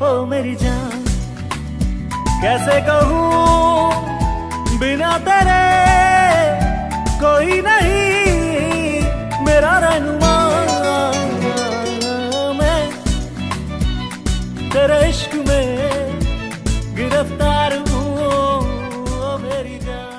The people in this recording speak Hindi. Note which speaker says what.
Speaker 1: ओ मेरी जान, कैसे कहूँ, बिना तेरे कोई नहीं, मेरा रहनुमा, मैं तेरे इश्क में गिरफ़्तार हूँ मेरी जान।